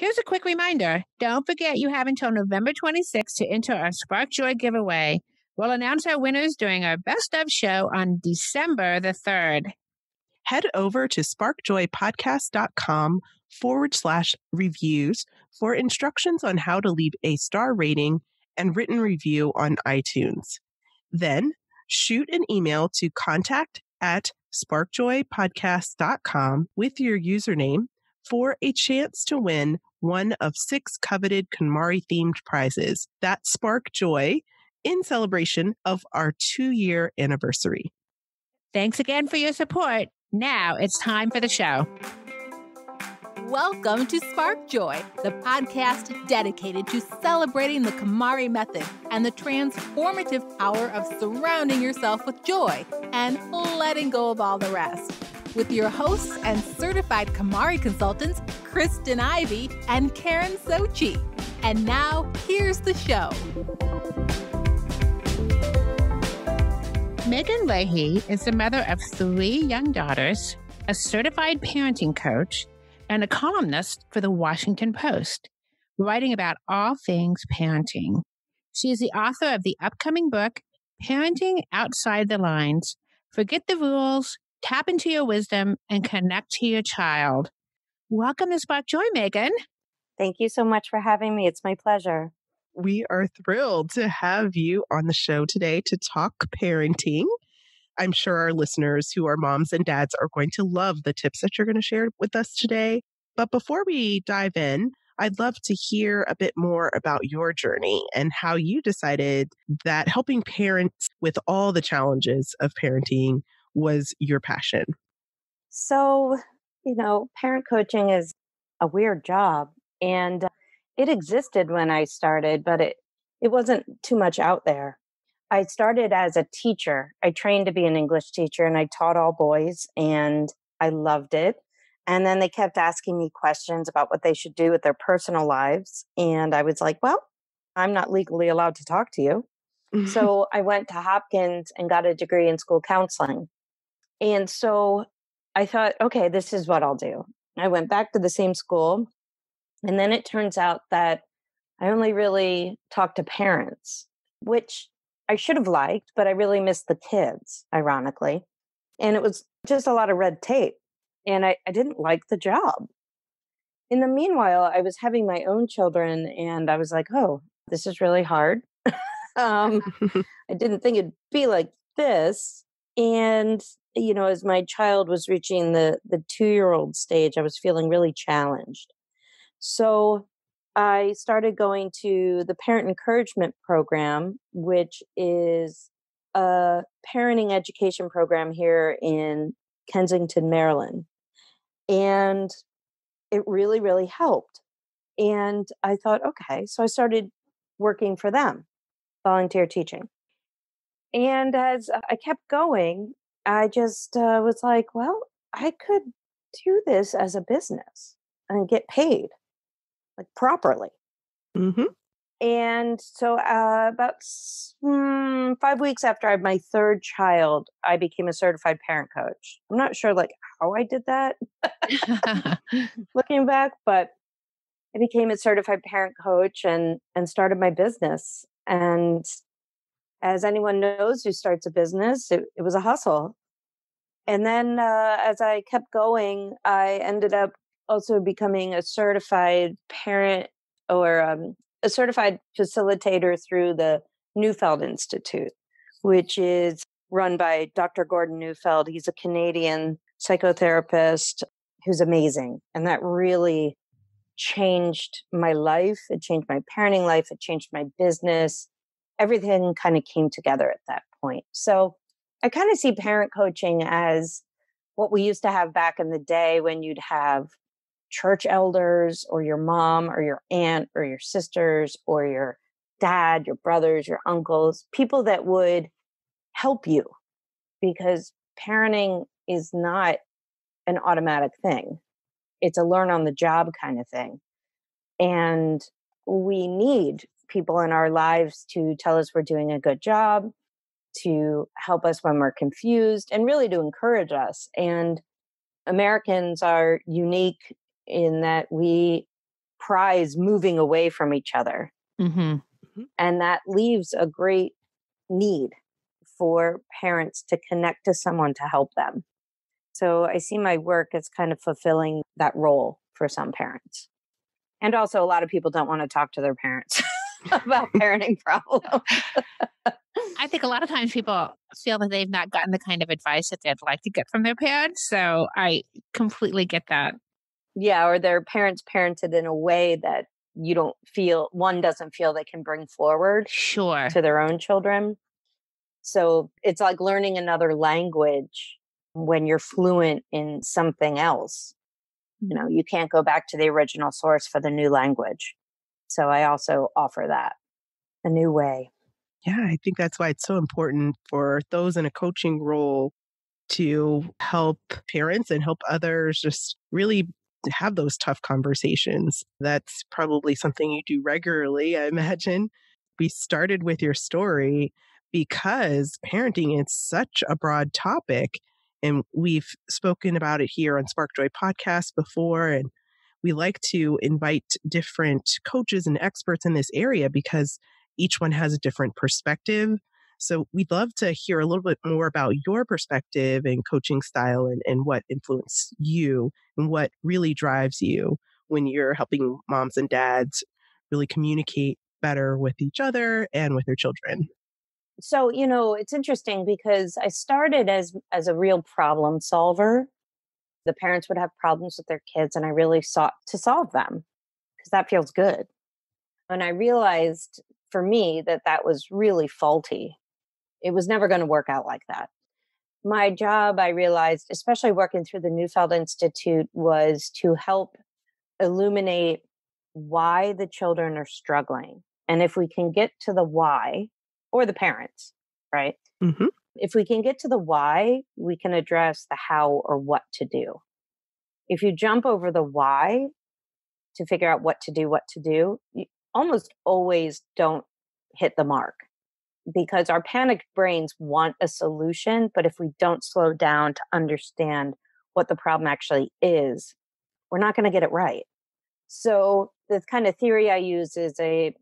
Here's a quick reminder. Don't forget you have until November 26th to enter our Spark Joy giveaway. We'll announce our winners during our best of show on December the 3rd. Head over to sparkjoypodcast.com forward slash reviews for instructions on how to leave a star rating and written review on iTunes. Then shoot an email to contact at sparkjoypodcast.com with your username for a chance to win one of six coveted KonMari themed prizes that spark joy in celebration of our two year anniversary. Thanks again for your support. Now it's time for the show. Welcome to Spark Joy, the podcast dedicated to celebrating the KonMari method and the transformative power of surrounding yourself with joy and letting go of all the rest. With your hosts and certified KonMari consultants, Kristen Ivy and Karen Sochi. And now, here's the show. Meghan Leahy is the mother of three young daughters, a certified parenting coach, and a columnist for the Washington Post, writing about all things parenting. She is the author of the upcoming book, Parenting Outside the Lines Forget the Rules, Tap into Your Wisdom, and Connect to Your Child. Welcome to Spark Joy, Meghan. Thank you so much for having me. It's my pleasure. We are thrilled to have you on the show today to talk parenting. I'm sure our listeners who are moms and dads are going to love the tips that you're going to share with us today. But before we dive in, I'd love to hear a bit more about your journey and how you decided that helping parents with all the challenges of parenting was your passion. So, you know, parent coaching is a weird job. And uh, it existed when I started, but it, it wasn't too much out there. I started as a teacher. I trained to be an English teacher and I taught all boys and I loved it. And then they kept asking me questions about what they should do with their personal lives. And I was like, well, I'm not legally allowed to talk to you. so I went to Hopkins and got a degree in school counseling. And so I thought, okay, this is what I'll do. I went back to the same school and then it turns out that I only really talked to parents, which I should have liked, but I really missed the kids, ironically. And it was just a lot of red tape. And I, I didn't like the job. In the meanwhile, I was having my own children and I was like, oh, this is really hard. um, I didn't think it'd be like this. And, you know, as my child was reaching the, the two year old stage, I was feeling really challenged. So I started going to the Parent Encouragement Program, which is a parenting education program here in Kensington, Maryland. And it really, really helped. And I thought, okay, so I started working for them, volunteer teaching. And as I kept going, I just uh, was like, well, I could do this as a business and get paid like properly. Mm-hmm. And so, uh, about mm, five weeks after I had my third child, I became a certified parent coach. I'm not sure like how I did that, looking back, but I became a certified parent coach and and started my business. And as anyone knows who starts a business, it, it was a hustle. And then uh, as I kept going, I ended up also becoming a certified parent or um, a certified facilitator through the Neufeld Institute, which is run by Dr. Gordon Neufeld. He's a Canadian psychotherapist who's amazing. And that really changed my life. It changed my parenting life. It changed my business. Everything kind of came together at that point. So I kind of see parent coaching as what we used to have back in the day when you'd have church elders or your mom or your aunt or your sisters or your dad, your brothers, your uncles, people that would help you because parenting is not an automatic thing. It's a learn on the job kind of thing. And we need people in our lives to tell us we're doing a good job, to help us when we're confused, and really to encourage us. And Americans are unique in that we prize moving away from each other. Mm-hmm. And that leaves a great need for parents to connect to someone to help them. So I see my work as kind of fulfilling that role for some parents. And also, a lot of people don't want to talk to their parents about parenting problems. I think a lot of times people feel that they've not gotten the kind of advice that they'd like to get from their parents. So I completely get that. Yeah, or their parents parented in a way that you don't feel, one doesn't feel they can bring forward Sure. to their own children. So it's like learning another language when you're fluent in something else. You know, you can't go back to the original source for the new language. So I also offer that a new way. Yeah, I think that's why it's so important for those in a coaching role to help parents and help others just really have those tough conversations. That's probably something you do regularly, I imagine. We started with your story because parenting is such a broad topic. And we've spoken about it here on Spark Joy podcast before. And we like to invite different coaches and experts in this area because each one has a different perspective. So we'd love to hear a little bit more about your perspective and coaching style and, and what influenced you and what really drives you when you're helping moms and dads really communicate better with each other and with their children. So, you know, it's interesting because I started as as a real problem solver. The parents would have problems with their kids and I really sought to solve them because that feels good. And I realized for me that that was really faulty. It was never going to work out like that. My job, I realized, especially working through the Neufeld Institute, was to help illuminate why the children are struggling. And if we can get to the why, or the parents, right? Mm-hmm. If we can get to the why, we can address the how or what to do. If you jump over the why to figure out what to do, what to do, you almost always don't hit the mark because our panicked brains want a solution. But if we don't slow down to understand what the problem actually is, we're not going to get it right. So, the kind of theory I use is a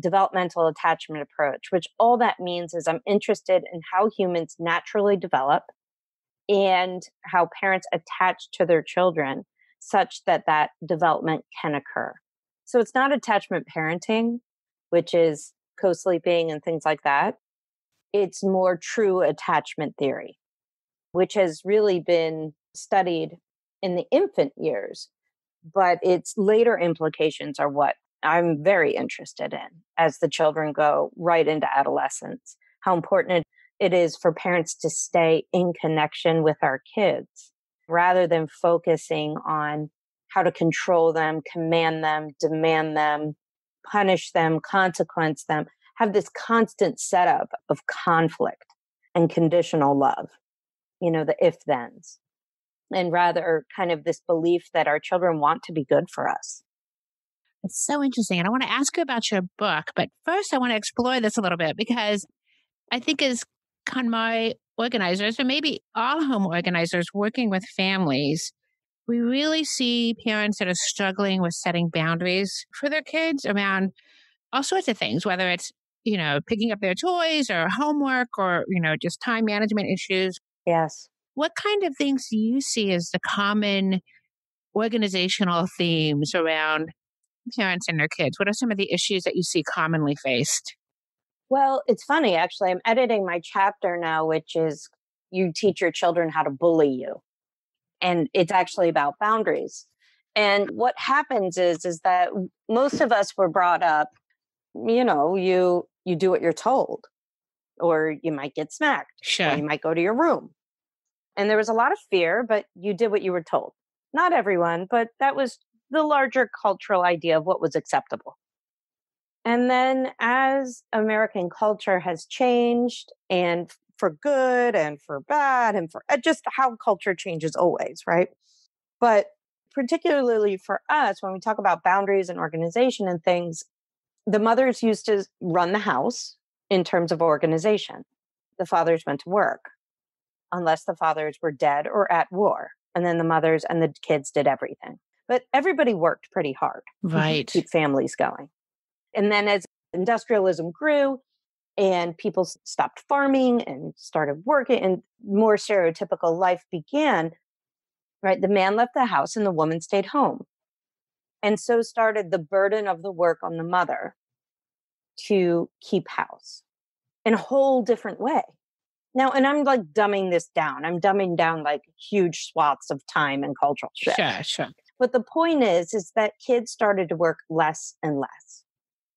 developmental attachment approach, which all that means is I'm interested in how humans naturally develop and how parents attach to their children such that that development can occur. So it's not attachment parenting, which is co sleeping and things like that. It's more true attachment theory, which has really been studied in the infant years, but its later implications are what I'm very interested in as the children go right into adolescence. How important it is for parents to stay in connection with our kids rather than focusing on how to control them, command them, demand them, punish them, consequence them, have this constant setup of conflict and conditional love, you know, the if thens, and rather kind of this belief that our children want to be good for us. It's so interesting. And I want to ask you about your book, but first I want to explore this a little bit because I think as KonMari organizers, or maybe all home organizers working with families, we really see parents that are struggling with setting boundaries for their kids around all sorts of things, whether it's, you know, picking up their toys or homework or, you know, just time management issues. Yes. What kind of things do you see as the common organizational themes around parents and their kids? What are some of the issues that you see commonly faced? Well, it's funny, actually. I'm editing my chapter now, which is you teach your children how to bully you. And it's actually about boundaries. And what happens is, is that most of us were brought up, you know, you you do what you're told, or you might get smacked, Sure. or you might go to your room. And there was a lot of fear, but you did what you were told. Not everyone, but that was the larger cultural idea of what was acceptable. And then as American culture has changed and for good and for bad and for uh, just how culture changes always, right? But particularly for us, when we talk about boundaries and organization and things, the mothers used to run the house in terms of organization. The fathers went to work, unless the fathers were dead or at war. And then the mothers and the kids did everything. But everybody worked pretty hard right. to keep families going. And then as industrialism grew and people stopped farming and started working and more stereotypical life began, right? The man left the house and the woman stayed home. And so started the burden of the work on the mother to keep house in a whole different way. Now, and I'm like dumbing this down. I'm dumbing down like huge swaths of time and cultural shift. Sure, sure. But the point is, is that kids started to work less and less.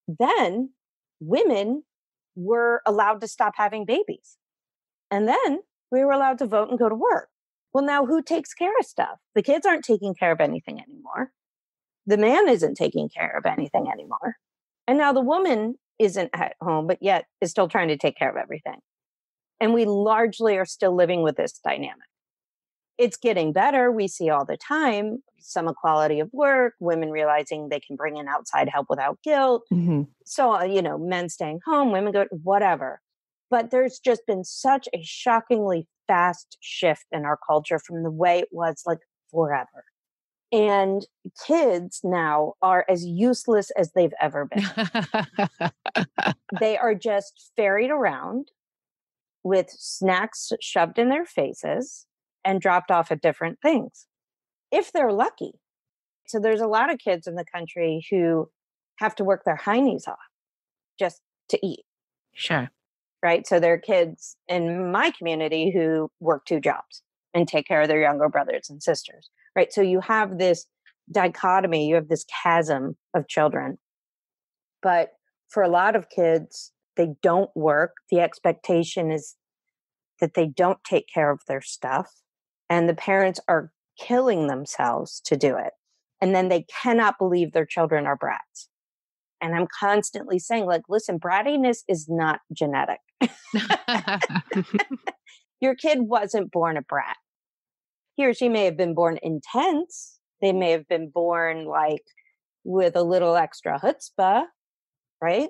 Then women were allowed to stop having babies. And then we were allowed to vote and go to work. Well, now who takes care of stuff? The kids aren't taking care of anything anymore. The man isn't taking care of anything anymore. And now the woman isn't at home, but yet is still trying to take care of everything. And we largely are still living with this dynamic. It's getting better. We see all the time some equality of work, women realizing they can bring in outside help without guilt. Mm-hmm. So, uh, you know, men staying home, women go, whatever. But there's just been such a shockingly fast shift in our culture from the way it was like forever. And kids now are as useless as they've ever been. they are just ferried around with snacks shoved in their faces and dropped off at different things if they're lucky. So there's a lot of kids in the country who have to work their heinies off just to eat. Sure. Right. So there are kids in my community who work two jobs and take care of their younger brothers and sisters. Right. So you have this dichotomy, you have this chasm of children. But for a lot of kids, they don't work. The expectation is that they don't take care of their stuff. And the parents are killing themselves to do it. And then they cannot believe their children are brats. And I'm constantly saying, like, listen, brattiness is not genetic. Your kid wasn't born a brat. He or she may have been born intense. They may have been born like with a little extra chutzpah, right?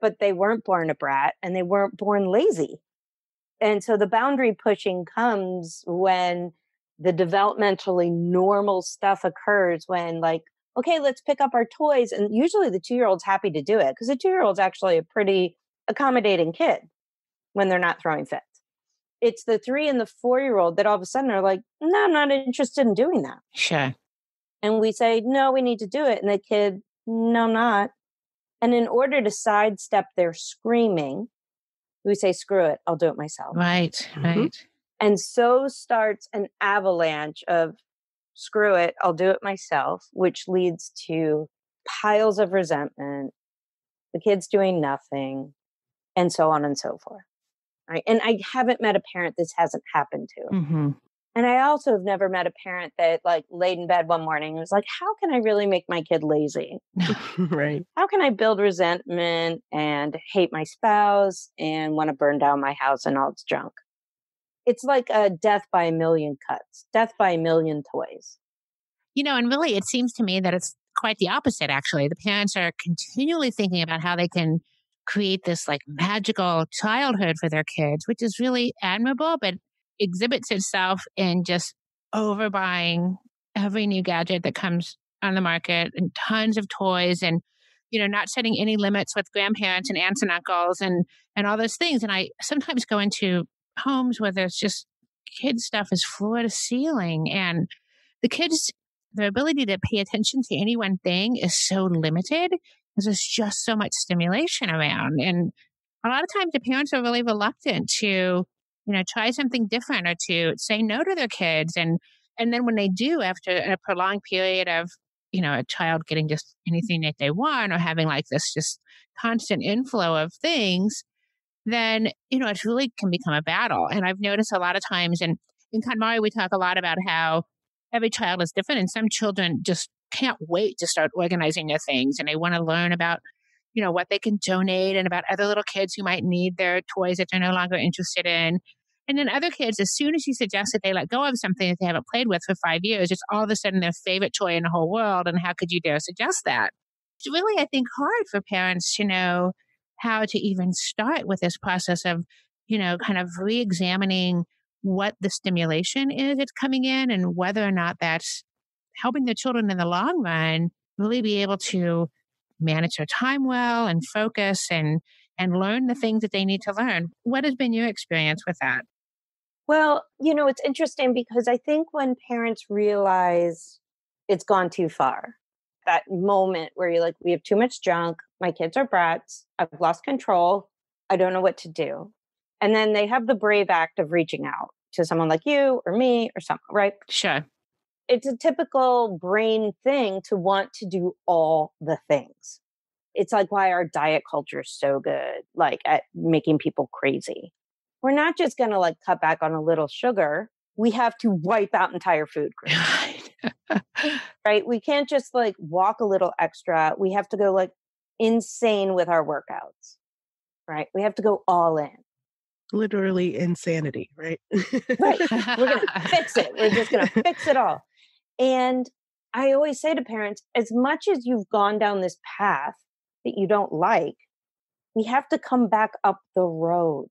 But they weren't born a brat and they weren't born lazy. And so the boundary pushing comes when the developmentally normal stuff occurs when like okay let's pick up our toys and usually the two year old's happy to do it because the two year old's actually a pretty accommodating kid when they're not throwing fits it's the three and the four year old that all of a sudden are like no i'm not interested in doing that. Sure. And we say no we need to do it and the kid no I'm not. And in order to sidestep their screaming we say screw it i'll do it myself right mm-hmm. right and so starts an avalanche of screw it, I'll do it myself, which leads to piles of resentment, the kids doing nothing, and so on and so forth. Right. And I haven't met a parent this hasn't happened to. Mm-hmm. And I also have never met a parent that like laid in bed one morning and was like, how can I really make my kid lazy? right. How can I build resentment and hate my spouse and want to burn down my house and all its junk? it's like a death by a million cuts, death by a million toys. You know, and really, it seems to me that it's quite the opposite, actually. The parents are continually thinking about how they can create this like magical childhood for their kids, which is really admirable, but exhibits itself in just overbuying every new gadget that comes on the market and tons of toys and you know not setting any limits with grandparents and aunts and uncles and and all those things. And i sometimes go into homes where there's just kids stuff is floor to ceiling and the kids their ability to pay attention to any one thing is so limited because there's just so much stimulation around. And a lot of times the parents are really reluctant to you know try something different or to say no to their kids and and then when they do after a prolonged period of you know a child getting just anything that they want or having like this just constant inflow of things then, you know, it really can become a battle. And I've noticed a lot of times, and in KonMari, we talk a lot about how every child is different, and some children just can't wait to start organizing their things and they want to learn about you know what they can donate and about other little kids who might need their toys that they're no longer interested in and then other kids as soon as you suggest that they let go of something that they haven't played with for five years it's all of a sudden their favorite toy in the whole world and how could you dare suggest that it's really i think hard for parents to know how to even start with this process of, you know, kind of re examining what the stimulation is that's coming in and whether or not that's helping their children in the long run really be able to manage their time well and focus and and learn the things that they need to learn. What has been your experience with that? Well, you know, it's interesting because I think when parents realize it's gone too far, that moment where you're like, we have too much junk, my kids are brats, I've lost control, I don't know what to do. And then they have the brave act of reaching out to someone like you or me or something, right? Sure. It's a typical brain thing to want to do all the things. It's like why our diet culture is so good, like at making people crazy. We're not just going to like cut back on a little sugar. We have to wipe out entire food groups. right? We can't just like walk a little extra. We have to go like insane with our workouts. Right? We have to go all in literally insanity, right? right. We're going to fix it. We're just going to fix it all. And I always say to parents, as much as you've gone down this path that you don't like, we have to come back up the road,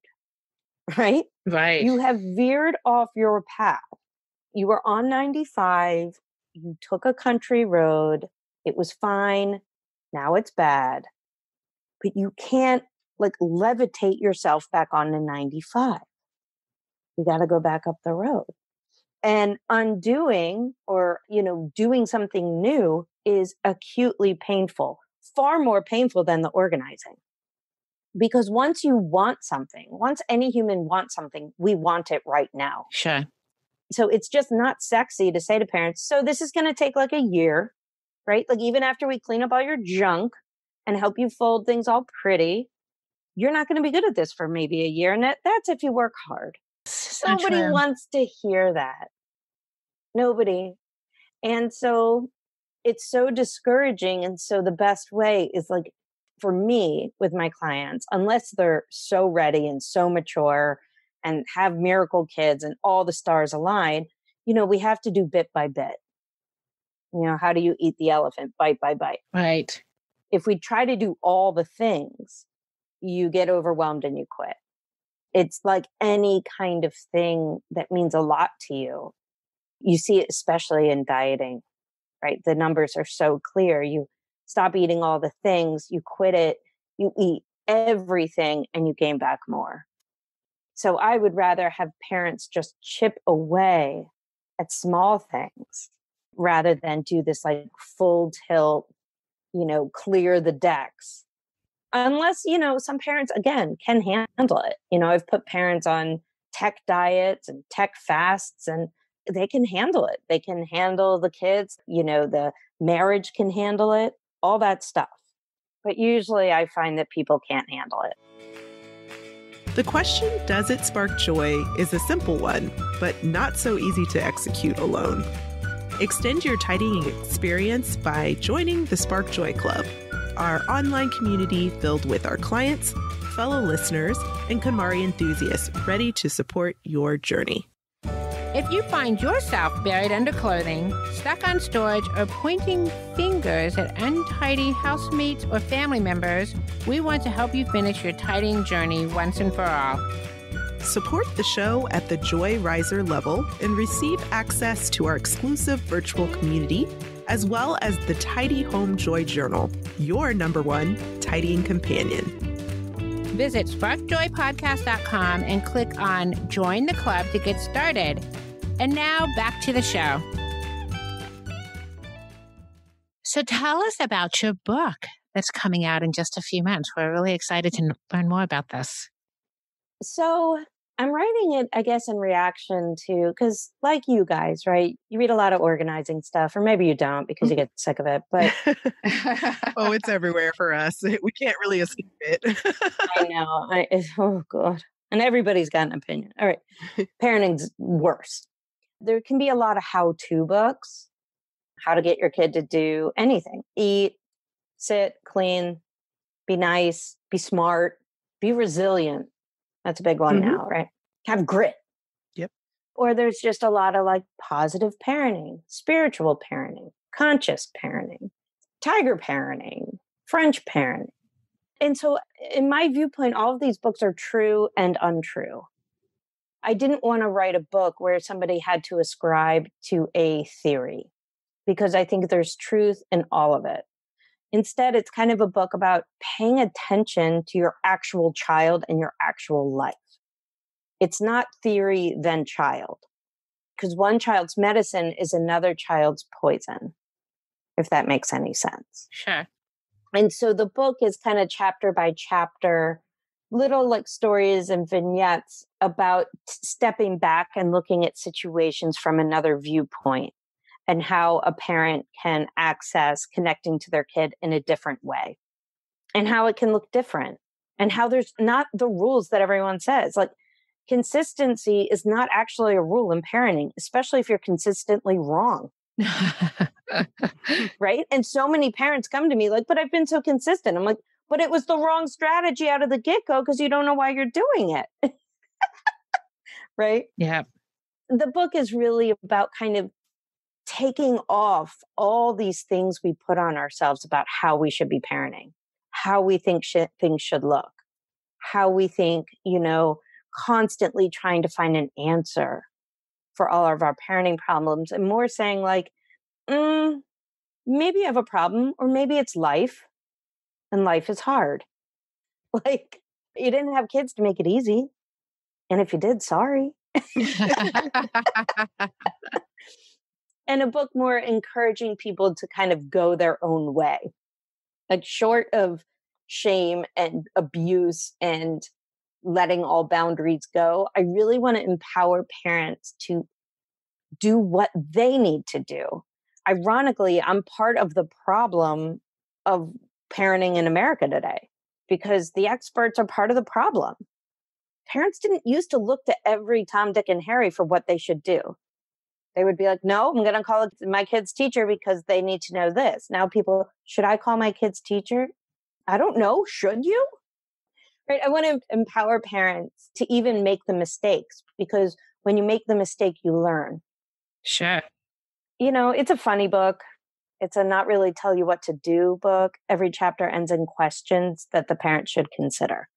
right? Right. You have veered off your path. You were on 95, you took a country road, it was fine, now it's bad. But you can't like levitate yourself back onto 95. You got to go back up the road. And undoing or, you know, doing something new is acutely painful, far more painful than the organizing. Because once you want something, once any human wants something, we want it right now. Sure. So it's just not sexy to say to parents, so this is going to take like a year, right? Like even after we clean up all your junk and help you fold things all pretty, you're not going to be good at this for maybe a year. And that, that's if you work hard. So Nobody true. wants to hear that. Nobody. And so it's so discouraging. And so the best way is like for me with my clients, unless they're so ready and so mature and have miracle kids and all the stars align, you know, we have to do bit by bit. You know, how do you eat the elephant bite by bite? Right. If we try to do all the things, you get overwhelmed and you quit. It's like any kind of thing that means a lot to you. You see it especially in dieting, right? The numbers are so clear. You stop eating all the things, you quit it, you eat everything, and you gain back more. So I would rather have parents just chip away at small things rather than do this like full tilt, you know, clear the decks. Unless you know some parents again can handle it you know i've put parents on tech diets and tech fasts and they can handle it. They can handle the kids you know the marriage can handle it all that stuff but usually i find that people can't handle it. The question does it spark joy? is a simple one but not so easy to execute alone. Extend your tidying experience by joining the spark joy club our online community filled with our clients, fellow listeners, and KonMari enthusiasts ready to support your journey. If you find yourself buried under clothing, stuck on storage, or pointing fingers at untidy housemates or family members, we want to help you finish your tidying journey once and for all. Support the show at the Joy Riser level and receive access to our exclusive virtual community as well as the Tidy Home Joy Journal, your number one tidying companion. Visit sparkjoypodcast.com and click on Join the Club to get started. And now back to the show. So tell us about your book that's coming out in just a few months. We're really excited to learn more about this. So I'm writing it, I guess, in reaction to because, like you guys, right? You read a lot of organizing stuff, or maybe you don't because you get sick of it. But oh, it's everywhere for us. We can't really escape it. I know. I, oh God, and everybody's got an opinion. All right, parenting's worse. There can be a lot of how-to books, how to get your kid to do anything: eat, sit, clean, be nice, be smart, be resilient that's a big one mm-hmm. now, right? Have grit. Yep. Or there's just a lot of like positive parenting, spiritual parenting, conscious parenting, tiger parenting, French parenting. And so, in my viewpoint, all of these books are true and untrue. I didn't want to write a book where somebody had to ascribe to a theory. because I think there's truth in all of it. Instead, it's kind of a book about paying attention to your actual child and your actual life. It's not theory, then child, because one child's medicine is another child's poison, if that makes any sense. Sure. And so the book is kind of chapter by chapter, little like stories and vignettes about stepping back and looking at situations from another viewpoint and how a parent can access connecting to their kid in a different way and how it can look different and how there's not the rules that everyone says. Like consistency is not actually a rule in parenting, especially if you're consistently wrong. right. And so many parents come to me like, but I've been so consistent. I'm like, but it was the wrong strategy out of the get go because you don't know why you're doing it. right. Yeah. The book is really about kind of taking off all these things we put on ourselves about how we should be parenting, how we think sh- things should look, how we think, you know, constantly trying to find an answer for all of our parenting problems, and more saying, like, mm, maybe you have a problem, or maybe it's life, and life is hard. Like, you didn't have kids to make it easy. And if you did, sorry. and a book more encouraging people to kind of go their own way. Like short of shame and abuse and letting all boundaries go, I really want to empower parents to do what they need to do. Ironically, I'm part of the problem of parenting in America today because the experts are part of the problem. Parents didn't used to look to every Tom, Dick, and Harry for what they should do they would be like, no, I'm going to call my kid's teacher because they need to know this. Now, people, should I call my kid's teacher? I don't know. Should you? Right. I want to empower parents to even make the mistakes because when you make the mistake, you learn. Sure. You know, it's a funny book. It's a not really tell you what to do book. Every chapter ends in questions that the parent should consider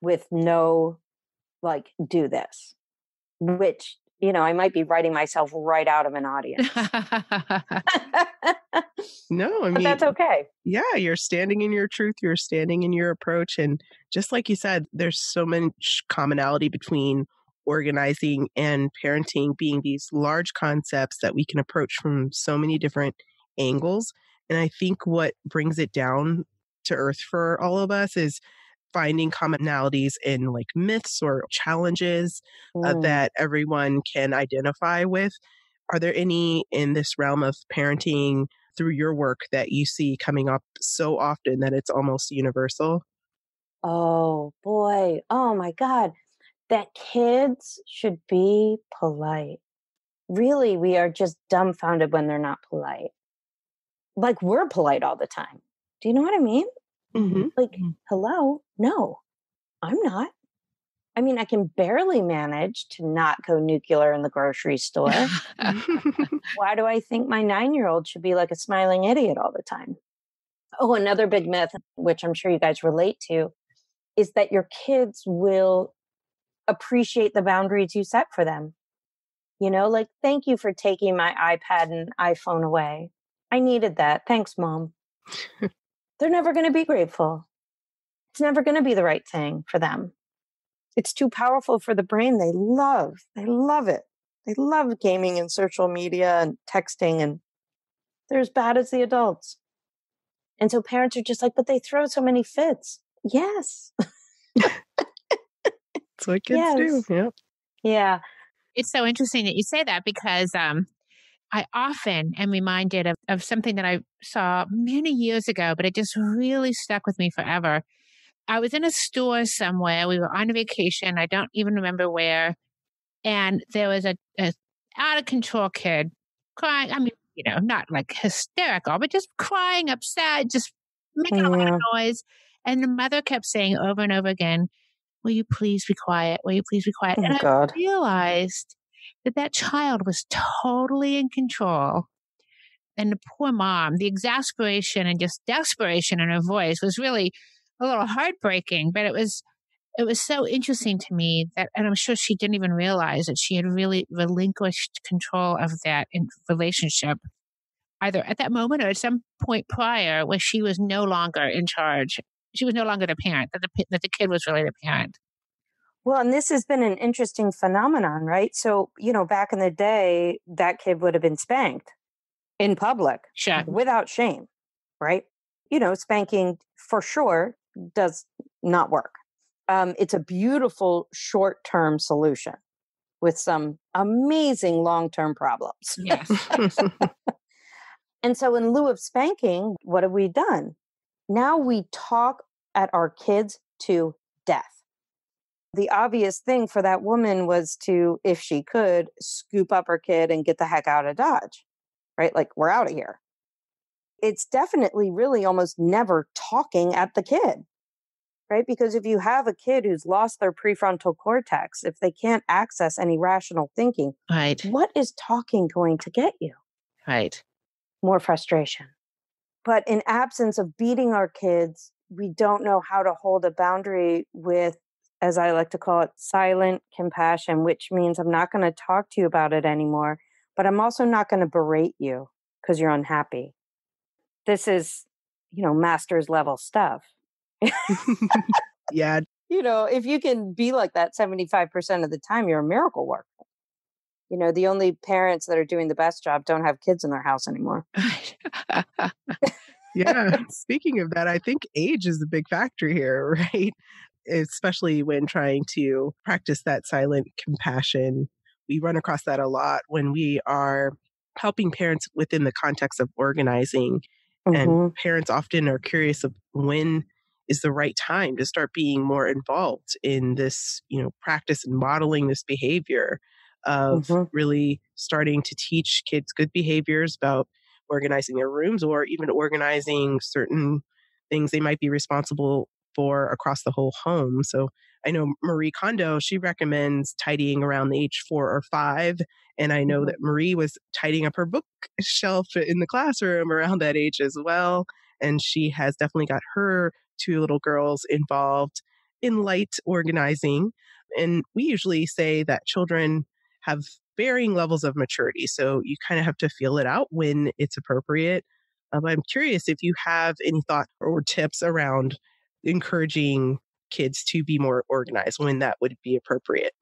with no, like, do this, which you know, I might be writing myself right out of an audience. no, I mean, but that's okay. Yeah, you're standing in your truth, you're standing in your approach. And just like you said, there's so much commonality between organizing and parenting being these large concepts that we can approach from so many different angles. And I think what brings it down to earth for all of us is finding commonalities in like myths or challenges uh, that everyone can identify with. Are there any in this realm of parenting through your work that you see coming up so often that it's almost universal? Oh boy. Oh my God. That kids should be polite. Really, we are just dumbfounded when they're not polite. Like we're polite all the time. Do you know what I mean? Mm-hmm. Like, hello? No, I'm not. I mean, I can barely manage to not go nuclear in the grocery store. Why do I think my nine year old should be like a smiling idiot all the time? Oh, another big myth, which I'm sure you guys relate to, is that your kids will appreciate the boundaries you set for them. You know, like, thank you for taking my iPad and iPhone away. I needed that. Thanks, mom they're never going to be grateful. It's never going to be the right thing for them. It's too powerful for the brain. They love, they love it. They love gaming and social media and texting, and they're as bad as the adults. And so parents are just like, but they throw so many fits. Yes. That's what kids yes. do. Yep. Yeah. It's so interesting that you say that because um, I often am reminded of, of something that I saw many years ago, but it just really stuck with me forever. I was in a store somewhere. We were on a vacation. I don't even remember where. And there was a, a out of control kid crying. I mean, you know, not like hysterical, but just crying, upset, just making a lot of noise. And the mother kept saying over and over again, Will you please be quiet? Will you please be quiet? Oh, and God. I realized that that child was totally in control. And the poor mom, the exasperation and just desperation in her voice was really a little heartbreaking, but it was it was so interesting to me that and I'm sure she didn't even realize that she had really relinquished control of that relationship either at that moment or at some point prior where she was no longer in charge. She was no longer the parent, that the, that the kid was really the parent. Well, and this has been an interesting phenomenon, right? So, you know, back in the day, that kid would have been spanked in public without shame, right? You know, spanking for sure does not work. Um, it's a beautiful short term solution with some amazing long term problems. Yes. And so, in lieu of spanking, what have we done? Now we talk at our kids to death. The obvious thing for that woman was to, if she could, scoop up her kid and get the heck out of Dodge, right? Like, we're out of here. It's definitely really almost never talking at the kid, right? Because if you have a kid who's lost their prefrontal cortex, if they can't access any rational thinking, right. what is talking going to get you? Right. more frustration. But in absence of beating our kids, we don't know how to hold a boundary with, as I like to call it, silent compassion, which means I'm not going to talk to you about it anymore, but I'm also not going to berate you because you're unhappy. This is, you know, master's level stuff. yeah, You know, if you can be like that 75% of the time, you're a miracle worker. You know, the only parents that are doing the best job don't have kids in their house anymore. yeah. Speaking of that, I think age is a big factor here, right? Especially when trying to practice that silent compassion. We run across that a lot when we are helping parents within the context of organizing. Mhm. And parents often are curious of when is the right time to start being more involved in this, you know, practice and modeling this behavior of Mhm. really starting to teach kids good behaviors about organizing their rooms or even organizing certain things they might be responsible for across the whole home. So I know Marie Kondo, she recommends tidying around the age four or five. And I know Mhm. that Marie was tidying up her bookshelf in the classroom around that age as well. And she has definitely got her two little girls involved in light organizing. And we usually say that children have varying levels of maturity. So you kind of have to feel it out when it's appropriate. Um, I'm curious if you have any thought or tips around encouraging kids to be more organized when that would be appropriate.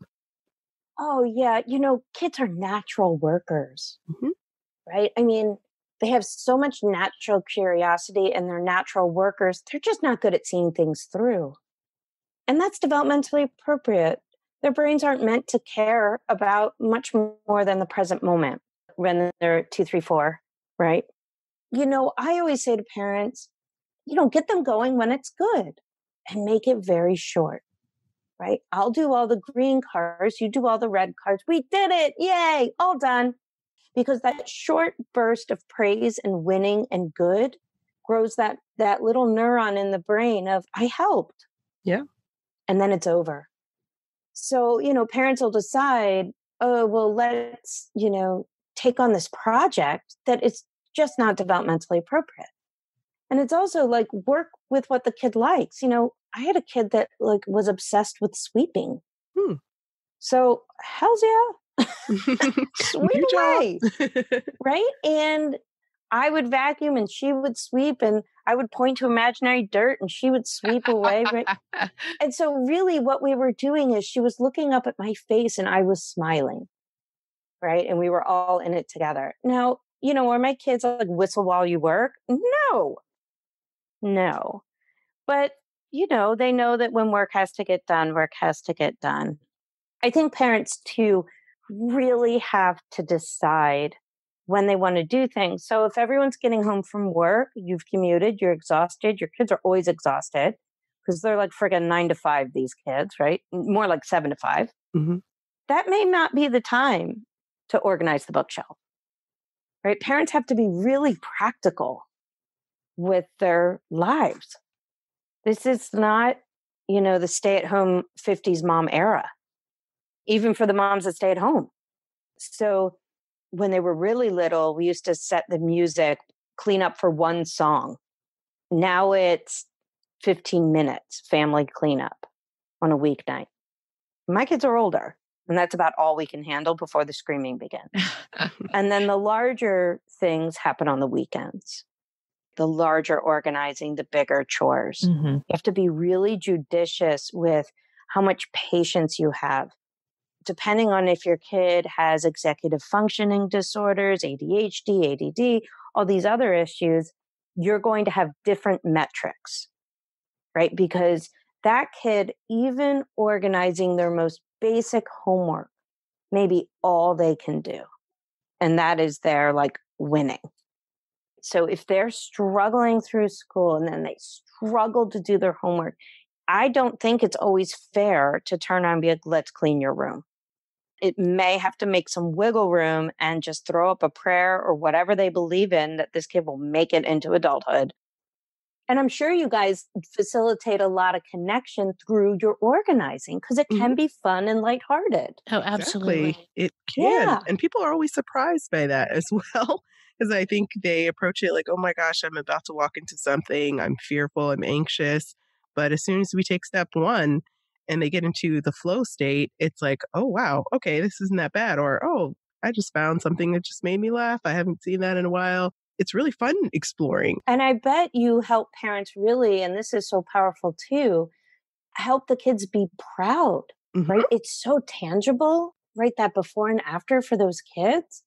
Oh, yeah. You know, kids are natural workers, Mhm. right? I mean, they have so much natural curiosity and they're natural workers. They're just not good at seeing things through. And that's developmentally appropriate. Their brains aren't meant to care about much more than the present moment when they're two, three, four, right? You know, I always say to parents, you know, get them going when it's good and make it very short right? I'll do all the green cards, you do all the red cards. We did it. Yay, all done. Because that short burst of praise and winning and good grows that that little neuron in the brain of I helped. Yeah. And then it's over. So, you know, parents will decide, "Oh, well, let's, you know, take on this project that is just not developmentally appropriate." And it's also like work with what the kid likes. You know, I had a kid that like was obsessed with sweeping. Hmm. So hell's yeah, sweep away, right? And I would vacuum and she would sweep, and I would point to imaginary dirt and she would sweep away. Right? And so, really, what we were doing is she was looking up at my face and I was smiling, right? And we were all in it together. Now, you know, are my kids like whistle while you work? No, no. But, you know, they know that when work has to get done, work has to get done. I think parents too really have to decide when they want to do things. So if everyone's getting home from work, you've commuted, you're exhausted, your kids are always exhausted because they're like friggin' nine to five, these kids, right? More like seven to 5 Mhm. That may not be the time to organize the bookshelf, right? Parents have to be really practical with their lives. This is not, you know, the stay at home 50s mom era, even for the moms that stay at home. So when they were really little, we used to set the music, clean up for one song. Now it's 15 minutes family cleanup on a weeknight. My kids are older. And that's about all we can handle before the screaming begins. and then the larger things happen on the weekends. The larger organizing, the bigger chores. Mm-hmm. You have to be really judicious with how much patience you have. Depending on if your kid has executive functioning disorders, ADHD, ADD, all these other issues, you're going to have different metrics, right? Because that kid, even organizing their most basic homework, maybe all they can do. And that is their like winning. So if they're struggling through school and then they struggle to do their homework, I don't think it's always fair to turn on and be like, let's clean your room. It may have to make some wiggle room and just throw up a prayer or whatever they believe in that this kid will make it into adulthood. And I'm sure you guys facilitate a lot of connection through your organizing because it can Mhm. be fun and lighthearted. Oh, absolutely. Exactly. It can. Yeah. And people are always surprised by that as well. Because I think they approach it like, oh my gosh, I'm about to walk into something. I'm fearful. I'm anxious. But as soon as we take step one and they get into the flow state, it's like, oh, wow, okay, this isn't that bad. Or, oh, I just found something that just made me laugh. I haven't seen that in a while. It's really fun exploring. And I bet you help parents really, and this is so powerful too, help the kids be proud, Mhm. right? It's so tangible, right? That before and after for those kids.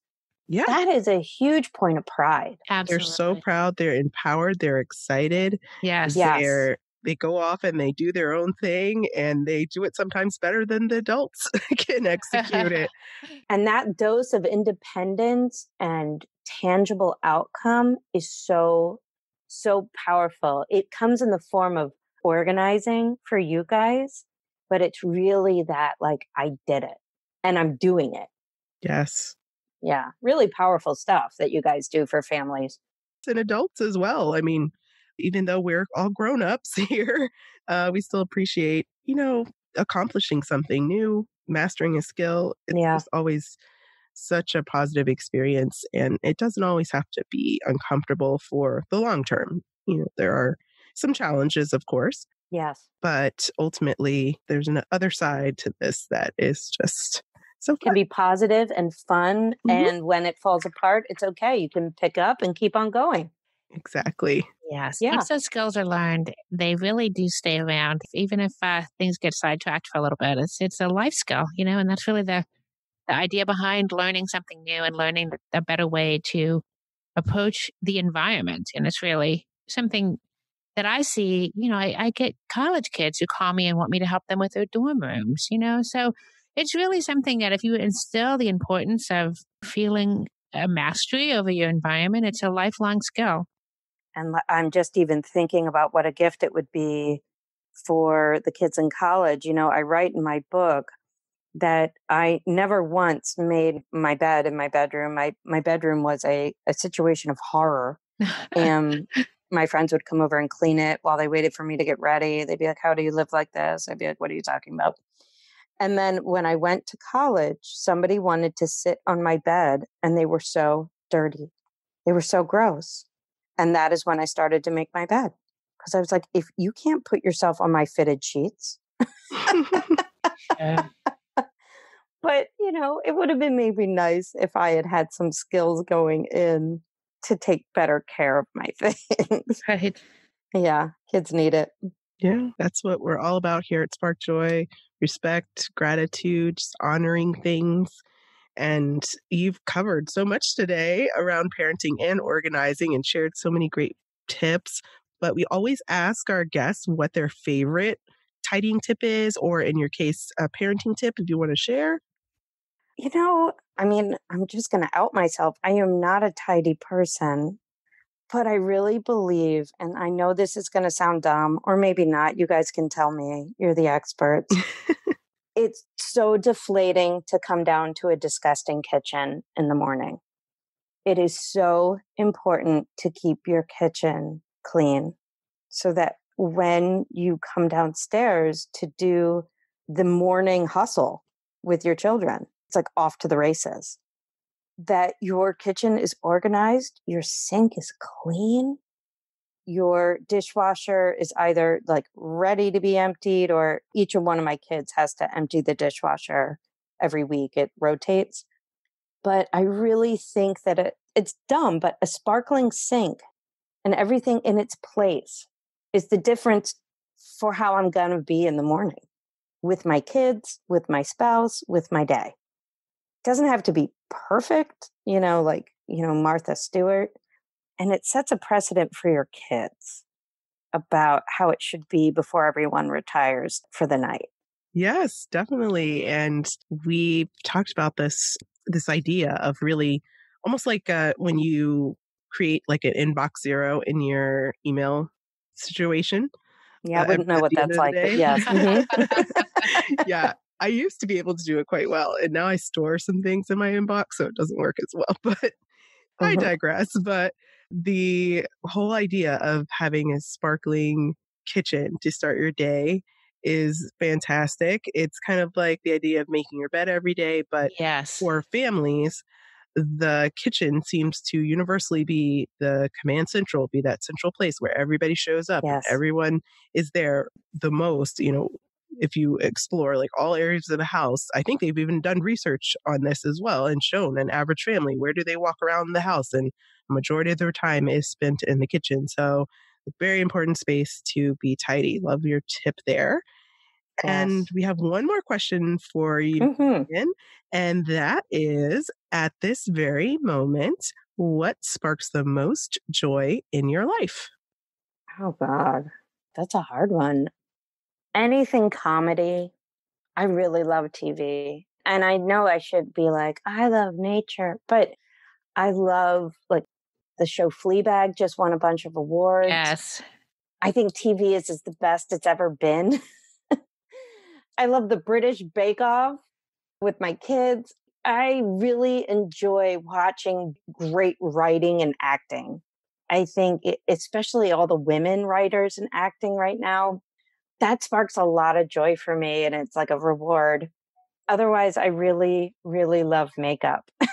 Yeah. That is a huge point of pride. Absolutely. They're so proud. They're empowered. They're excited. Yes. Yes. They're they go off and they do their own thing and they do it sometimes better than the adults can execute it. And that dose of independence and tangible outcome is so, so powerful. It comes in the form of organizing for you guys, but it's really that like, I did it and I'm doing it. Yes. Yeah, really powerful stuff that you guys do for families. And adults as well. I mean, even though we're all grown ups here, uh, we still appreciate, you know, accomplishing something new, mastering a skill. It's Yeah. just always such a positive experience. And it doesn't always have to be uncomfortable for the long term. You know, there are some challenges, of course, Yes. but ultimately there's an other side to this that is just so Can be positive and fun. Mhm. And when it falls apart, it's okay. You can pick up and keep on going. Exactly. Yes. Yeah. Once those skills are learned, they really do stay around, even if uh, things get sidetracked for a little bit. It's it's a life skill, you know, and that's really the the idea behind learning something new and learning a better way to approach the environment. And it's really something that I see. You know, I, I get college kids who call me and want me to help them with their dorm rooms. You know, so it's really something that if you instill the importance of feeling a mastery over your environment, it's a lifelong skill. And I'm just even thinking about what a gift it would be for the kids in college. You know, I write in my book that I never once made my bed in my bedroom. My my bedroom was a, a situation of horror. And my friends would come over and clean it while they waited for me to get ready. They'd be like, How do you live like this? I'd be like, What are you talking about? And then when I went to college, somebody wanted to sit on my bed and they were so dirty. They were so gross. And that is when I started to make my bed. Because I was like, if you can't put yourself on my fitted sheets, Yeah. but you know, it would have been maybe nice if I had had some skills going in to take better care of my things. Right. yeah, kids need it. Yeah, that's what we're all about here at Spark Joy respect, gratitude, just honoring things. And you've covered so much today around parenting and organizing and shared so many great tips. But we always ask our guests what their favorite tidying tip is, or in your case, a parenting tip if you want to share. You know, I mean, I'm just going to out myself. I am not a tidy person, but I really believe, and I know this is going to sound dumb, or maybe not. You guys can tell me. You're the experts. it's so deflating to come down to a disgusting kitchen in the morning. It is so important to keep your kitchen clean so that when you come downstairs to do the morning hustle with your children, it's like off to the races. That your kitchen is organized, your sink is clean, your dishwasher is either like ready to be emptied or each one of my kids has to empty the dishwasher every week, it rotates. But I really think that it, it's dumb, but a sparkling sink and everything in its place is the difference for how I'm going to be in the morning with my kids, with my spouse, with my day. It doesn't have to be perfect, you know, like, you know, Martha Stewart. And it sets a precedent for your kids about how it should be before everyone retires for the night. Yes, definitely. And we talked about this this idea of really almost like uh, when you create like an inbox zero in your email situation. Yeah, I uh, wouldn't know what that's like, but yes. Mm-hmm. yeah, I used to be able to do it quite well, and now I store some things in my inbox, so it doesn't work as well. But mm-hmm. I digress. But the whole idea of having a sparkling kitchen to start your day is fantastic. It's kind of like the idea of making your bed every day, but yes. for families, the kitchen seems to universally be the command central, be that central place where everybody shows up yes. and everyone is there the most. You know, if you explore like all areas of the house, I think they've even done research on this as well and shown an average family where do they walk around the house, and the majority of their time is spent in the kitchen. So, a very important space to be tidy. Love your tip there. And we have one more question for you, mm-hmm. and that is at this very moment, what sparks the most joy in your life? Oh, God, that's a hard one. Anything comedy. I really love TV. And I know I should be like, I love nature, but I love like the show Fleabag just won a bunch of awards. Yes. I think TV is, is the best it's ever been. I love the British Bake Off with my kids. I really enjoy watching great writing and acting. I think, it, especially all the women writers and acting right now, that sparks a lot of joy for me and it's like a reward. Otherwise, I really, really love makeup.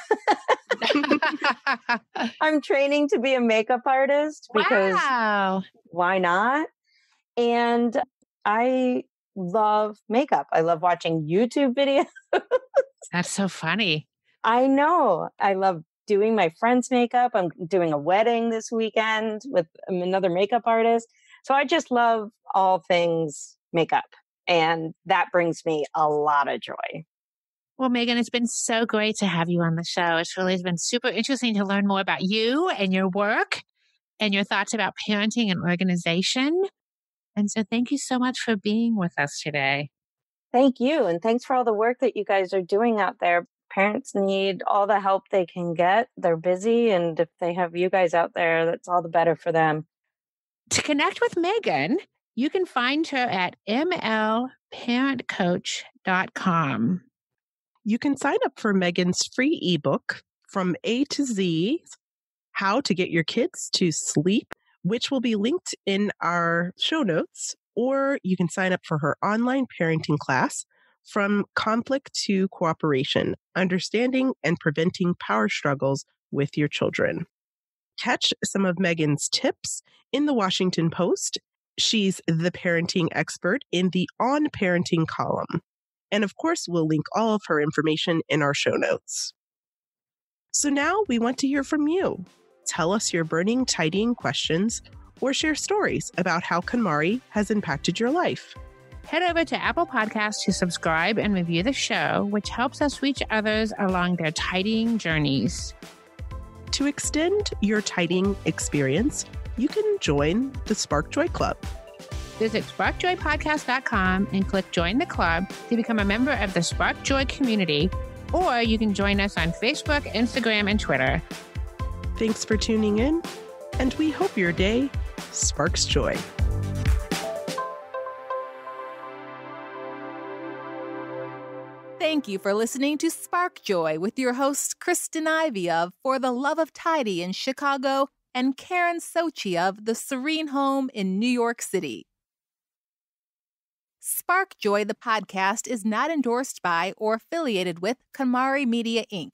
I'm training to be a makeup artist because wow. why not? And I love makeup. I love watching YouTube videos. That's so funny. I know. I love doing my friend's makeup. I'm doing a wedding this weekend with um, another makeup artist. So I just love all things makeup. And that brings me a lot of joy. Well, Meghan, it's been so great to have you on the show. It's really been super interesting to learn more about you and your work and your thoughts about parenting and organization. And so thank you so much for being with us today. Thank you. And thanks for all the work that you guys are doing out there. Parents need all the help they can get. They're busy. And if they have you guys out there, that's all the better for them. To connect with Meghan, you can find her at mlparentcoach.com. You can sign up for Meghan's free ebook from A to Z How to Get Your Kids to Sleep which will be linked in our show notes, or you can sign up for her online parenting class from conflict to cooperation, understanding and preventing power struggles with your children. Catch some of Meghan's tips in the Washington Post. She's the parenting expert in the On Parenting column. And of course, we'll link all of her information in our show notes. So now we want to hear from you tell us your burning tidying questions, or share stories about how KonMari has impacted your life. Head over to Apple Podcasts to subscribe and review the show, which helps us reach others along their tidying journeys. To extend your tidying experience, you can join the Spark Joy Club. Visit sparkjoypodcast.com and click Join the Club to become a member of the Spark Joy community, or you can join us on Facebook, Instagram, and Twitter. Thanks for tuning in, and we hope your day sparks joy. Thank you for listening to Spark Joy with your hosts Kristen Ivy of For the Love of Tidy in Chicago and Karen Sochi of The Serene Home in New York City. Spark Joy, the podcast, is not endorsed by or affiliated with KonMari Media Inc.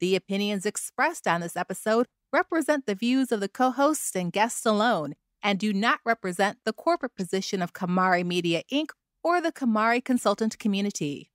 The opinions expressed on this episode represent the views of the co hosts and guests alone and do not represent the corporate position of KonMari Media Inc. or the KonMari consultant community.